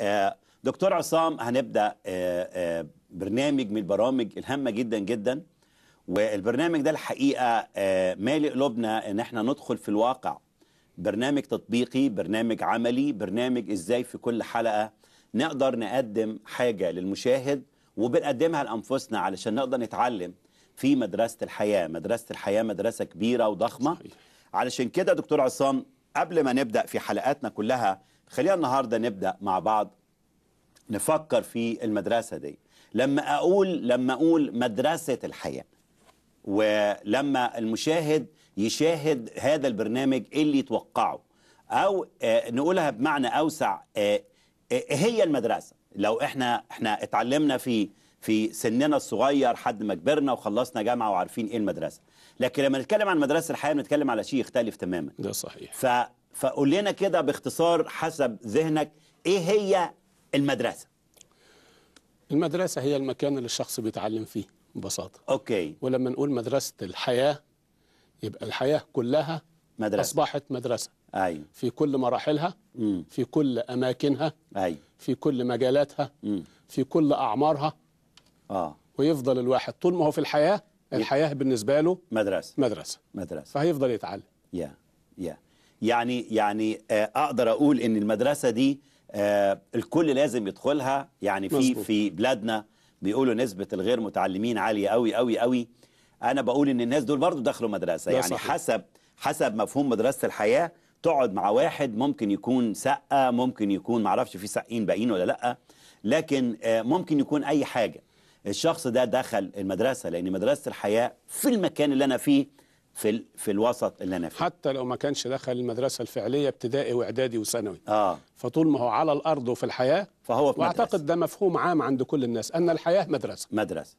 آه، دكتور عصام هنبدأ آه، آه، برنامج من البرامج الهامة جدا جدا. والبرنامج ده الحقيقة مالي قلوبنا إن إحنا ندخل في الواقع. برنامج تطبيقي برنامج عملي برنامج إزاي في كل حلقة نقدر نقدم حاجة للمشاهد وبنقدمها لأنفسنا علشان نقدر نتعلم في مدرسة الحياة. مدرسة الحياة مدرسة كبيرة وضخمة. صحيح. علشان كده دكتور عصام قبل ما نبدأ في حلقاتنا كلها خلينا النهارده نبدأ مع بعض نفكر في المدرسة دي. لما أقول لما أقول مدرسة الحياة ولما المشاهد يشاهد هذا البرنامج اللي يتوقعه أو آه، نقولها بمعنى أوسع آه، آه، هي المدرسة. لو إحنا إحنا اتعلمنا في في سننا الصغير حد ما كبرنا وخلصنا جامعة وعارفين إيه المدرسة. لكن لما نتكلم عن مدرسة الحياة بنتكلم على شيء يختلف تماما. ده صحيح. فقول لنا كده باختصار حسب ذهنك إيه هي المدرسة؟ المدرسة هي المكان اللي الشخص بيتعلم فيه ببساطة. أوكي. ولما نقول مدرسة الحياة يبقى الحياة كلها مدرسة. أصبحت مدرسة. أيوه. في كل مراحلها امم في كل أماكنها أيوه. في كل مجالاتها امم في كل أعمارها. آه. ويفضل الواحد طول ما هو في الحياة الحياة بالنسبة له مدرسة. مدرسة. مدرسة. فهيفضل يتعلم. يا يا. يعني يعني آه، أقدر أقول إن المدرسة دي آه، الكل لازم يدخلها. يعني في مظبوط. في بلادنا بيقولوا نسبة الغير متعلمين عالية قوي قوي قوي أنا بقول إن الناس دول برضو دخلوا مدرسة. يعني صحيح. حسب حسب مفهوم مدرسة الحياة تقعد مع واحد ممكن يكون سقة ممكن يكون معرفش في سقين باقيين ولا لأ. لكن آه، ممكن يكون أي حاجة. الشخص ده دخل المدرسة لأن مدرسة الحياة في المكان اللي أنا فيه في ال- في الوسط اللي أنا فيه. حتى لو ما كانش دخل المدرسة الفعلية ابتدائي وإعدادي وثانوي. آه. فطول ما هو على الأرض وفي الحياة فهو في مدرسة. واعتقد ده مفهوم عام عند كل الناس أن الحياة مدرسة. مدرسة.